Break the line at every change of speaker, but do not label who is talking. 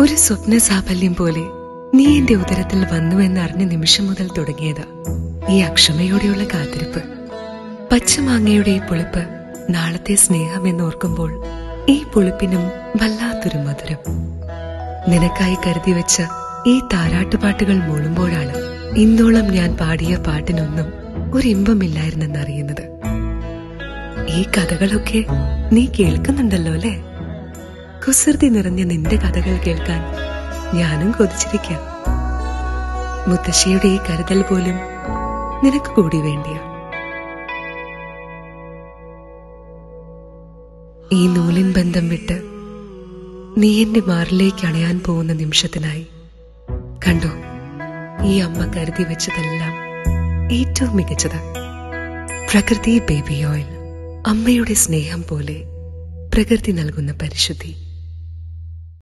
ഒരു സ്വപ്ന സാഫല്യം പോലെ നീ എന്റെ ഉദരത്തിൽ വന്നു അറിഞ്ഞ നിമിഷം മുതൽ തുടങ്ങിയത് ഈ അക്ഷമയോടെയുള്ള കാത്തിരിപ്പ്. പച്ചമാങ്ങയുടെ ഈ പുളിപ്പ് നാളത്തെ സ്നേഹം എന്നോർക്കുമ്പോൾ ഈ പുളിപ്പിനും വല്ലാത്തൊരു മധുരം. നിനക്കായി കരുതി വെച്ച ഈ താരാട്ടുപാട്ടുകൾ മൂളുമ്പോഴാണ് ഇന്നോളം ഞാൻ പാടിയ പാട്ടിനൊന്നും ഒരു ഒരിമ്പമില്ലായിരുന്നെന്നറിയുന്നത് ഈ കഥകളൊക്കെ നീ കേൾക്കുന്നുണ്ടല്ലോ അല്ലേ? കുസൃതി നിറഞ്ഞ നിന്റെ കഥകൾ കേൾക്കാൻ ഞാനും കൊതിച്ചിരിക്കാം. മുത്തശ്ശിയുടെ ഈ കരുതൽ പോലും നിനക്ക് കൂടി വേണ്ടിയ. ഈ നൂലിൻ ബന്ധം വിട്ട് നീ എന്റെ മാറിലേക്ക് അണയാൻ പോകുന്ന നിമിഷത്തിനായി കണ്ടോ ഈ അമ്മ കരുതി വെച്ചതെല്ലാം ഏറ്റവും മികച്ചത്. പ്രകൃതി ബേബി ഓയിൽ അമ്മയുടെ സ്നേഹം പോലെ പ്രകൃതി നൽകുന്ന പരിശുദ്ധി.